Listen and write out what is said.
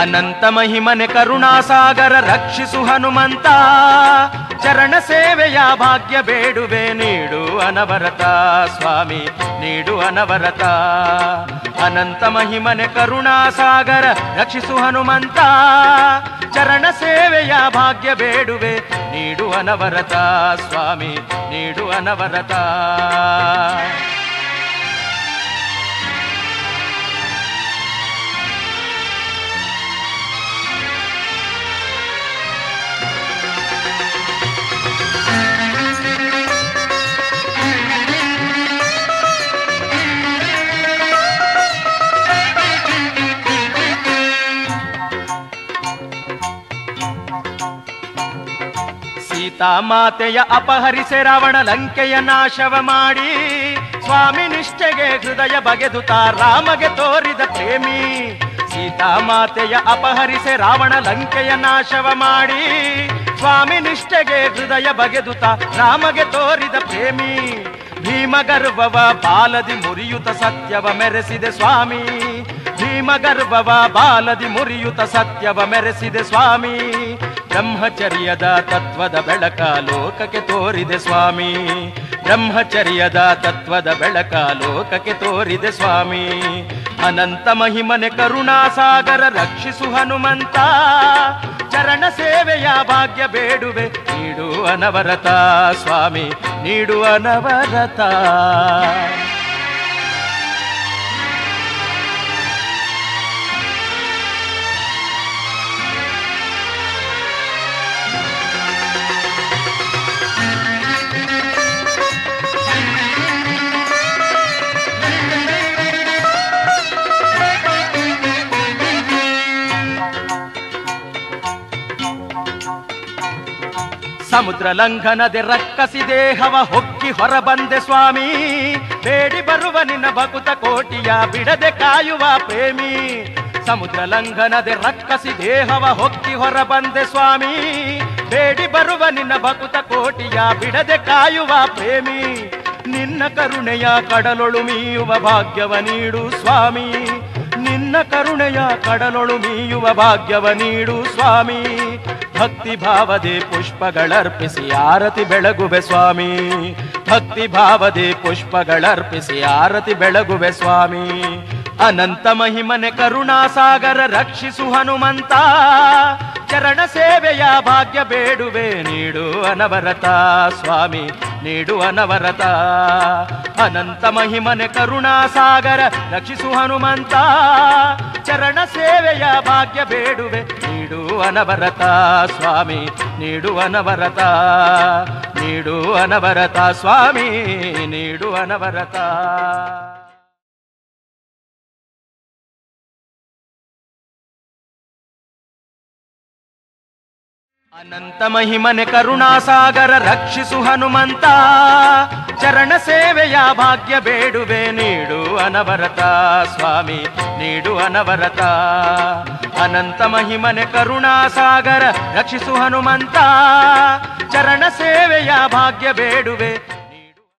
ಅನಂತ ಮಹಿಮನೆ ಕರುಣಾಸಾಗರ ರಕ್ಷಿಸು ಹನುಮಂತ. ಚರಣ ಸೇವೆಯ ಭಾಗ್ಯ ಬೇಡುವೆ ನೀಡು ಅನವರತ ಸ್ವಾಮಿ, ನೀಡು ಅನವರತ. ಅನಂತ ಮಹಿಮನೆ ಕರುಣಾಸಾಗರ ರಕ್ಷಿಸು ಹನುಮಂತ. ಚರಣ ಸೇವೆಯ ಭಾಗ್ಯ ಬೇಡುವೆ ನೀಡು ಅನವರತ ಸ್ವಾಮಿ, ನೀಡು ಅನವರತ. ಸೀತಾಮಾತೆಯ ಅಪಹರಿಸೆ ರಾವಣ ಲಂಕೆಯ ನಾಶವ ಮಾಡಿ ಸ್ವಾಮಿ ನಿಷ್ಠೆಗೆ ಹೃದಯ ಬಗೆದುತ ರಾಮಗೆ ತೋರಿದ ಪ್ರೇಮಿ. ಸೀತಾಮಾತೆಯ ಅಪಹರಿಸೆ ರಾವಣ ಲಂಕೆಯ ನಾಶವ ಮಾಡಿ ಸ್ವಾಮಿ ನಿಷ್ಠೆಗೆ ಹೃದಯ ಬಗೆದುತ ರಾಮಗೆ ತೋರಿದ ಪ್ರೇಮಿ. ಭೀಮಗರ್ಭವ ಬಾಲದಿ ಮುರಿಯುತ ಸತ್ಯವ ಮೆರೆಸಿದೆ ಸ್ವಾಮಿ. ಭೀಮಗರ್ಭವ ಬಾಲದಿ ಮುರಿಯುತ ಸತ್ಯವ ಮೆರೆಸಿದೆ ಸ್ವಾಮಿ. ಬ್ರಹ್ಮಚರ್ಯದ ತತ್ವದ ಬೆಳಕ ಲೋಕಕ್ಕೆ ತೋರಿದೆ ಸ್ವಾಮಿ. ಬ್ರಹ್ಮಚರ್ಯದ ತತ್ವದ ಬೆಳಕ ಲೋಕಕ್ಕೆ ತೋರಿದೆ ಸ್ವಾಮಿ. ಅನಂತ ಮಹಿಮನೆ ಕರುಣಾಸಾಗರ ರಕ್ಷಿಸು ಹನುಮಂತ. ಚರಣ ಸೇವೆಯ ಭಾಗ್ಯ ಬೇಡುವೆ ನೀಡುವ ನವರತ ಸ್ವಾಮಿ, ನೀಡು ಅನವರತ. ಸಮುದ್ರ ಲಂಘನದೆ ರಕ್ಕಸಿ ದೇಹವ ಹೊಕ್ಕಿ ಹೊರಬಂದೆ ಸ್ವಾಮಿ. ಬೇಡಿ ಬರುವ ನಿನ್ನ ಭಕುತ ಕೋಟಿಯ ಬಿಡದೆ ಕಾಯುವ ಪ್ರೇಮಿ. ಸಮುದ್ರ ಲಂಘನದೆ ರಕ್ಕಸಿ ದೇಹವ ಹೊಕ್ಕಿ ಹೊರಬಂದೆ ಸ್ವಾಮಿ. ಬೇಡಿ ಬರುವ ನಿನ್ನ ಭಕುತ ಕೋಟಿಯ ಬಿಡದೆ ಕಾಯುವ ಪ್ರೇಮಿ. ನಿನ್ನ ಕರುಣೆಯ ಕಡಲೊಳು ಮೀಯುವ ಭಾಗ್ಯವ ನೀಡು ಸ್ವಾಮಿ. ನಿನ್ನ ಕರುಣೆಯ ಕಡಲೊಳು ಮೀಯುವ ಭಾಗ್ಯವ ನೀಡು ಸ್ವಾಮಿ. ಭಕ್ತಿ ಭಾವದೆ ಪುಷ್ಪಗಳರ್ಪಿಸಿ ಆರತಿ ಬೆಳಗುವೆ ಸ್ವಾಮಿ. ಭಕ್ತಿ ಭಾವದೆ ಪುಷ್ಪಗಳರ್ಪಿಸಿ ಆರತಿ ಬೆಳಗುವೆ ಸ್ವಾಮಿ. ಅನಂತ ಮಹಿಮನೆ ಕರುಣಾಸಾಗರ ರಕ್ಷಿಸು ಹನುಮಂತ. ಚರಣ ಸೇವೆಯ ಭಾಗ್ಯ ಬೇಡುವೆ ನೀಡು ಅನವರತ ಸ್ವಾಮಿ, ನೀಡು ಅನವರತ. ಅನಂತ ಮಹಿಮನೆ ಕರುಣಾಸಾಗರ ರಕ್ಷಿಸು ಹನುಮಂತ. ಚರಣ ಸೇವೆಯ ಭಾಗ್ಯ ಬೇಡುವೆ ನೀಡು ಸ್ವಾಮಿ ನೀಡು ಅನವರತ ಸ್ವಾಮಿ ನೀಡು ಅನಂತ ಮಹಿಮನೆ ಕರುಣಾಸಾಗರ ರಕ್ಷಿಸು ಹನುಮಂತ ಚರಣ ಸೇವೆಯ ಭಾಗ್ಯ ಬೇಡುವೆ ನೀಡು ಅನವರತ ಸ್ವಾಮಿ ನೀಡು ಅನವರತ ಅನಂತ ಮಹಿಮನೆ ಕರುಣಾಸಾಗರ ರಕ್ಷಿಸು ಹನುಮಂತ ಚರಣ ಸೇವೆಯ ಭಾಗ್ಯ ಬೇಡುವೆ